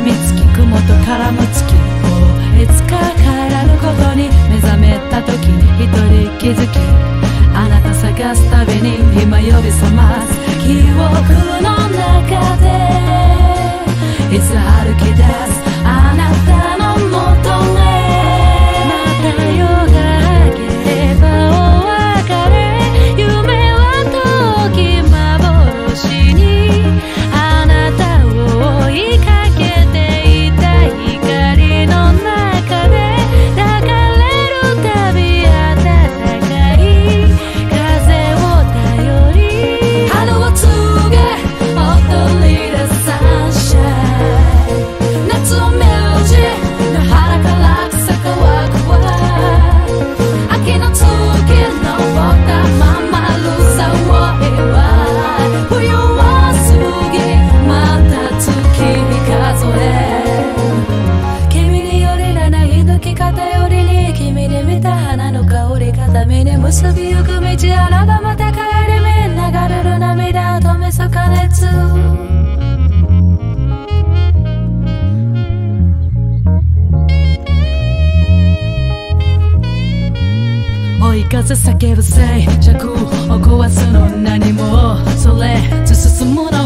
みつき雲と絡む月をいつか帰らぬことに目覚めた時に一人気づき。あなた探すたびに今呼び覚ます。記憶の中で。いつ歩き出すあなたのもと結びゆく道あらばまた帰り目流れる涙止めそ加熱追い風叫ぶせい尺を壊すの何もそれ進むの